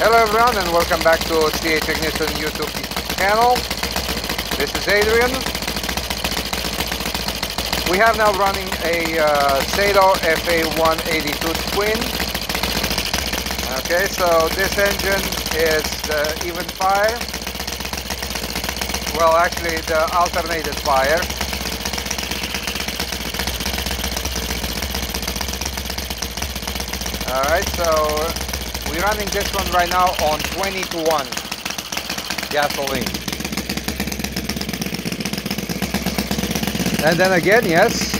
Hello everyone and welcome back to CH Ignition YouTube channel. This is Adrian. We have now running a uh, Saito FA182 twin. Okay, so this engine is the even fire. Well, actually the alternated fire. Alright, so we're running this one right now on 20 to 1 gasoline. And then again, yes.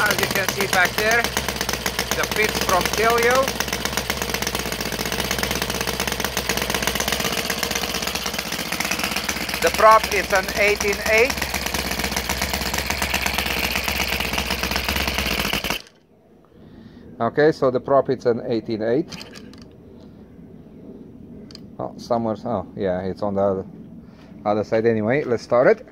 As you can see back there, the fits from Telio. The prop is an 18.8 okay so the profit's an 18.8 oh somewhere oh yeah it's on the other, other side anyway. Let's start it.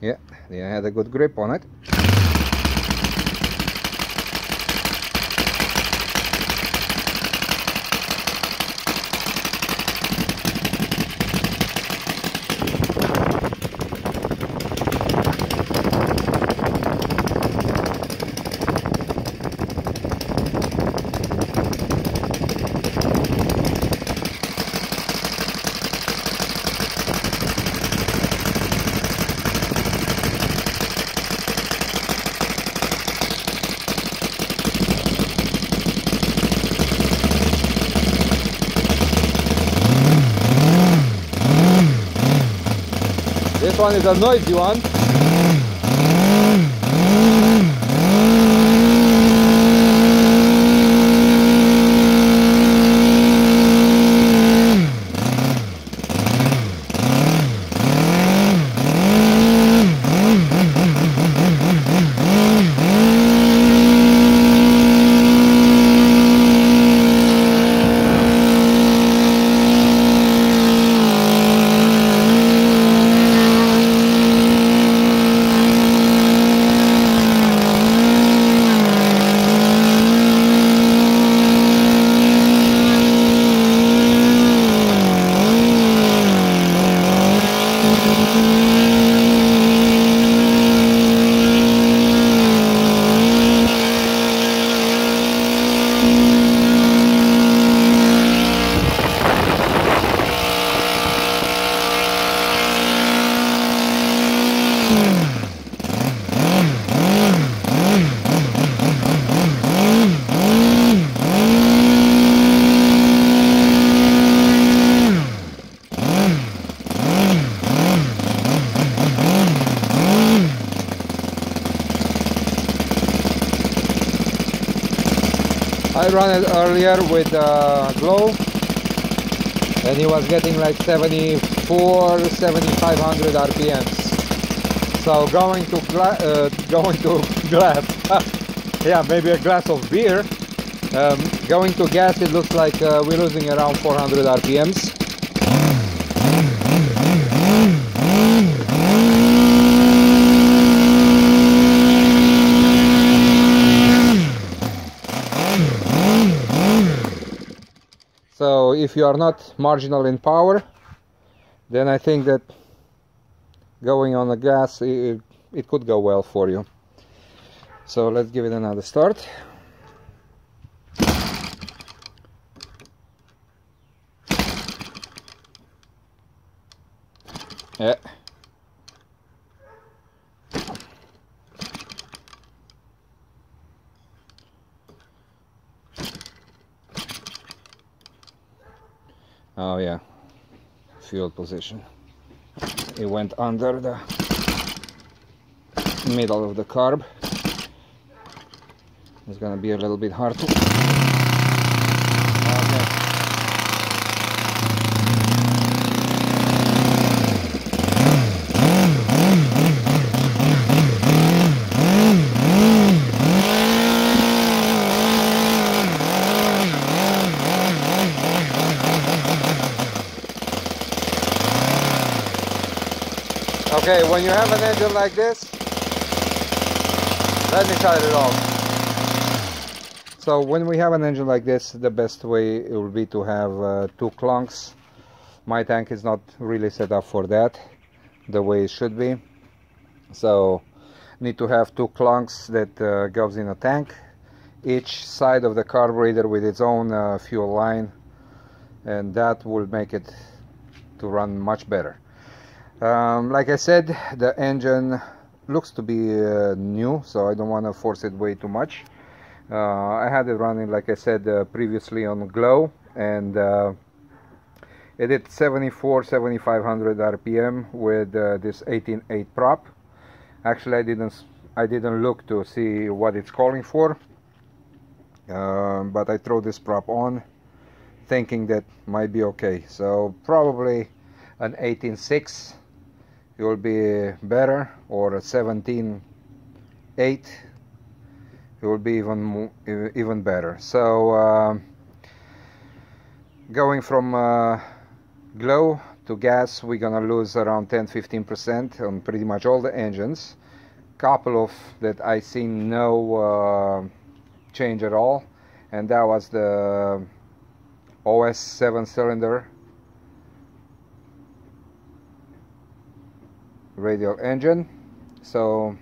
Yeah yeah I had a good grip on it one is a noisy one. I ran it earlier with uh, glow and he was getting like 74 7500 rpms so going to uh, going to glass yeah maybe a glass of beer um, going to gas it looks like uh, we're losing around 400 rpms if you are not marginal in power, then I think that going on the gas, it, it could go well for you. So let's give it another start. Yeah. Oh yeah. Fuel position. It went under the middle of the carb. It's gonna be a little bit hard to Okay, when you have an engine like this, let me cut it off. So when we have an engine like this, the best way it will be to have uh, two clunks. My tank is not really set up for that, the way it should be. So need to have two clunks that uh, goes in a tank. Each side of the carburetor with its own uh, fuel line, and that will make it to run much better. Um, like I said, the engine looks to be uh, new, so I don't want to force it way too much. Uh, I had it running like I said uh, previously on glow and uh, it did 74 7500 rpm with this 18.8 prop actually I didn't I didn't look to see what it's calling for um, but I throw this prop on thinking that might be okay so probably an 18.6 will be better or 17 8 it will be even even better. So uh, going from uh, glow to gas we're gonna lose around 10-15 percent on pretty much all the engines. Couple of that I see no uh, change at all and that was the OS 7 cylinder radial engine. So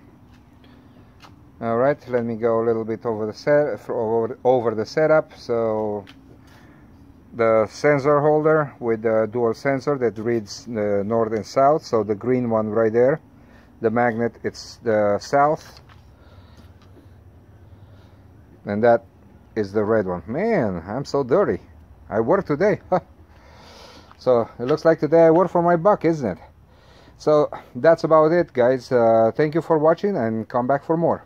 all right let me go a little bit over the set over, over the setup. So the sensor holder with the dual sensor that reads the north and south. So the green one right there. The magnet it's the south. And that is the red one. Man I'm so dirty. I work today. So it looks like today I work for my buck isn't it so that's about it guys. Uh, thank you for watching and come back for more